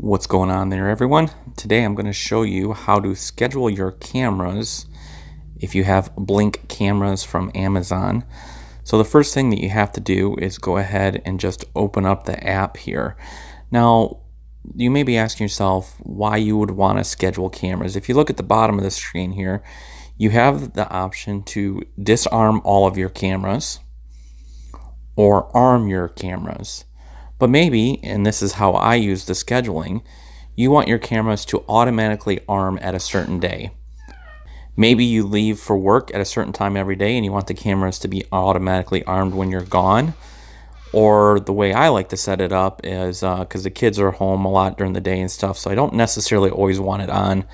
What's going on there everyone? Today I'm going to show you how to schedule your cameras if you have Blink cameras from Amazon. So the first thing that you have to do is go ahead and just open up the app here. Now you may be asking yourself why you would want to schedule cameras. If you look at the bottom of the screen here, you have the option to disarm all of your cameras or arm your cameras. But maybe, and this is how I use the scheduling, you want your cameras to automatically arm at a certain day. Maybe you leave for work at a certain time every day and you want the cameras to be automatically armed when you're gone. Or the way I like to set it up is because uh, the kids are home a lot during the day and stuff, so I don't necessarily always want it on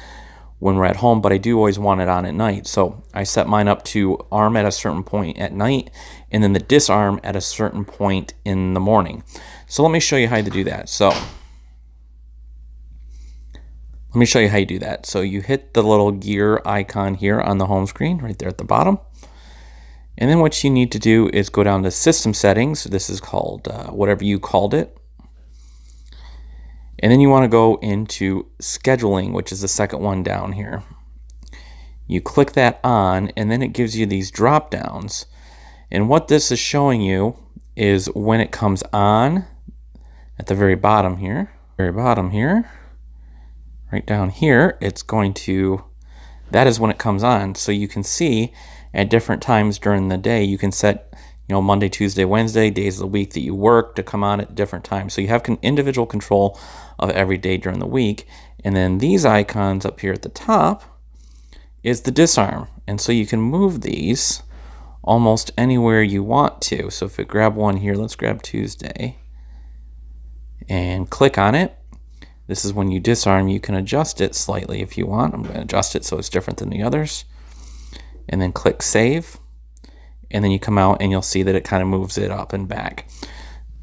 when we're at home, but I do always want it on at night. So I set mine up to arm at a certain point at night and then the disarm at a certain point in the morning. So let me show you how to do that. So let me show you how you do that. So you hit the little gear icon here on the home screen right there at the bottom. And then what you need to do is go down to system settings. This is called uh, whatever you called it. And then you want to go into scheduling, which is the second one down here. You click that on, and then it gives you these drop downs. And what this is showing you is when it comes on at the very bottom here, very bottom here, right down here, it's going to, that is when it comes on. So you can see at different times during the day, you can set you know, Monday, Tuesday, Wednesday, days of the week that you work to come on at different times. So you have individual control of every day during the week. And then these icons up here at the top is the disarm. And so you can move these almost anywhere you want to. So if we grab one here, let's grab Tuesday and click on it. This is when you disarm, you can adjust it slightly if you want. I'm going to adjust it so it's different than the others. And then click save and then you come out and you'll see that it kind of moves it up and back.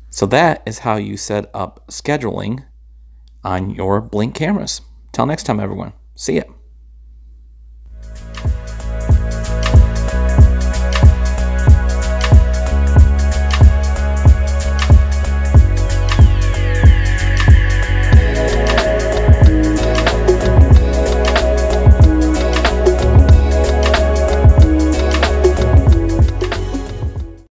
So that is how you set up scheduling on your Blink cameras. Till next time, everyone. See ya.